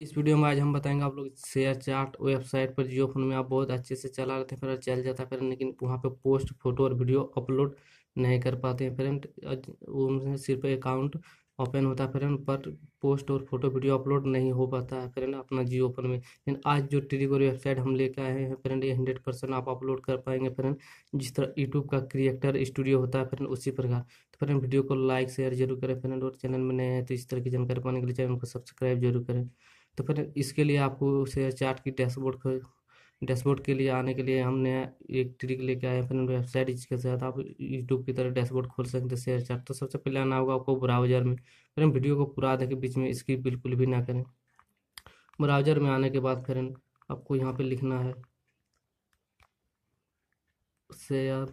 इस वीडियो में आज हम बताएँगे आप लोग शेयर चार्ट वेबसाइट पर जियो फ़ोन में आप बहुत अच्छे से चला रहे थे फिर चल जाता है फिर, लेकिन वहाँ पे पोस्ट, फ़ोटो और वीडियो अपलोड नहीं कर पाते हैं फ्रेंड वो सिर्फ़ अकाउंट ओपन होता है फ्रेंड पर पोस्ट और फ़ोटो, वीडियो अपलोड नहीं हो पाता है फ्रेंड अपना जियो फ़ोन में। लेकिन आज जो टेलीगोर वेबसाइट हम लेके आए हैं फ्रेंड ये हंड्रेड परसेंट आप अपलोड कर पाएँगे फ्रेंड जिस तरह यूट्यूब का क्रिएटर स्टूडियो होता है फ्रेंड उसी प्रकार। तो फ्रेंड वीडियो को लाइक शेयर ज़रूर करें फ्रेंड और चैनल में नए हैं तो इस तरह की जानकारी पाने के लिए चैनल को सब्सक्राइब ज़रूर करें। तो फिर इसके लिए आपको शेयर चार्ट की डैशबोर्ड को, डैशबोर्ड के लिए आने के लिए हमने एक ट्रिक लेके आए फिर वेबसाइट जिसके साथ आप यूट्यूब की तरह डैशबोर्ड खोल सकते हैं, शेयर चार्ट। तो सबसे पहले आना होगा आपको ब्राउज़र में, फिर हम वीडियो को पूरा देखें, बीच में इसकी बिल्कुल भी ना करें। ब्राउज़र में आने के बाद फिर आपको यहाँ पे लिखना है, शेयर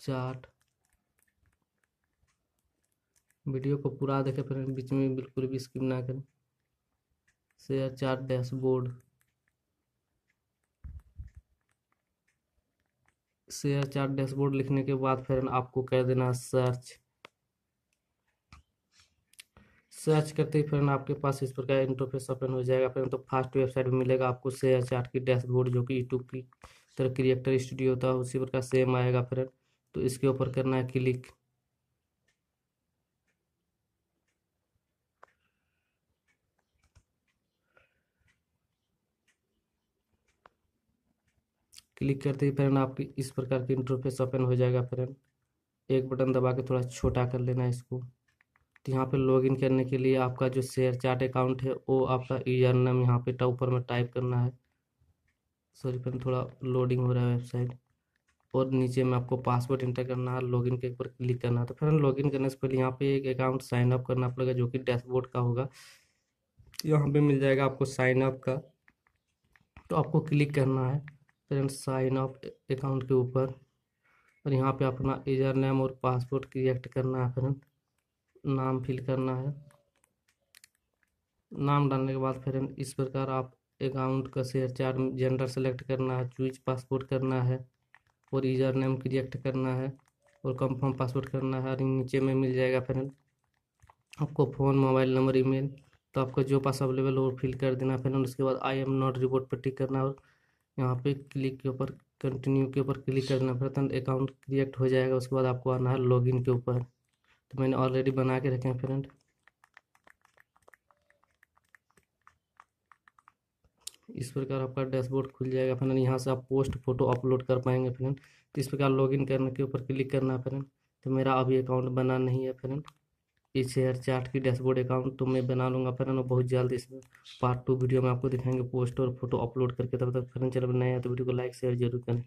चार्ट। वीडियो को पूरा देखें, फिर बीच में बिल्कुल भी स्किप ना करें। Share chart dashboard share chart dashboard लिखने के बाद फिर आपको कर देना सर्च। सर्च करते ही फिर आपके पास इस प्रकार इंटरफेस ओपन हो जाएगा, फिर तो फास्ट वेबसाइट में मिलेगा आपको शेयर चार्ट की डैशबोर्ड जो कि यूट्यूब की तरह क्रिएटर स्टूडियो होता है उसी प्रकार सेम आएगा फिर। तो इसके ऊपर करना है क्लिक क्लिक करते ही फ्रेंड आपकी इस प्रकार की इंटरफेस ओपन हो जाएगा फ्रेंड। एक बटन दबा के थोड़ा छोटा कर लेना है इसको। तो यहाँ पे लॉगिन करने के लिए आपका जो शेयर चार्ट अकाउंट है, वो आपका यूज़र नाम यहाँ पे ऊपर में टाइप करना है। सॉरी फ्रेंड, थोड़ा लोडिंग हो रहा है वेबसाइट और नीचे में आपको पासवर्ड इंटर करना है लॉगिन के ऊपर क्लिक करना है। तो फ्रेंड लॉगिन करने से पहले यहाँ पे एक अकाउंट साइन अप करना पड़ेगा, जो कि डैशबोर्ड का होगा। यहाँ पे मिल जाएगा आपको साइन अप का। तो आपको क्लिक करना है। फ्रेंड साइन अप अकाउंट के ऊपर। और यहाँ पे अपना यूज़र नेम और पासवर्ड क्रिएट करना है फ्रेंड नाम फिल करना है। नाम डालने के बाद फ्रेंड इस प्रकार आप अकाउंट का शेयर चार जेंडर सेलेक्ट करना है चूज़ पासपोर्ट करना है और यूज़र नेम क्रिएट करना है और कंफर्म पासवर्ड करना है। और नीचे में मिल जाएगा फ्रेंड आपको फ़ोन मोबाइल नंबर ईमेल तो आपका जो पास अवेलेबल हो फिल कर देना फ्रेंड उसके बाद आई एम नॉट रिपोर्ट पर टिक करना और यहाँ पे क्लिक के ऊपर कंटिन्यू के ऊपर क्लिक करना पड़ता है अकाउंट क्रिएट हो जाएगा, उसके बाद आपको आना है लॉगिन के ऊपर। तो मैंने ऑलरेडी बना के रखे हैं फ्रेंड इस प्रकार आपका डैशबोर्ड खुल जाएगा फ्रेंड यहाँ से आप पोस्ट फ़ोटो अपलोड कर पाएँगे फ्रेंड तो इस प्रकार लॉगिन करने के ऊपर क्लिक करना फ्रेंड तो मेरा अभी अकाउंट बना नहीं है फ्रेंड इस शेयर चार्ट की डैशबोर्ड अकाउंट तो मैं बना लूँगा। फिर बहुत जल्द इसमें पार्ट टू वीडियो में आपको दिखाएँगे पोस्ट और फ़ोटो अपलोड करके। तब तक फिर चलो नया तो वीडियो को लाइक शेयर ज़रूर करें।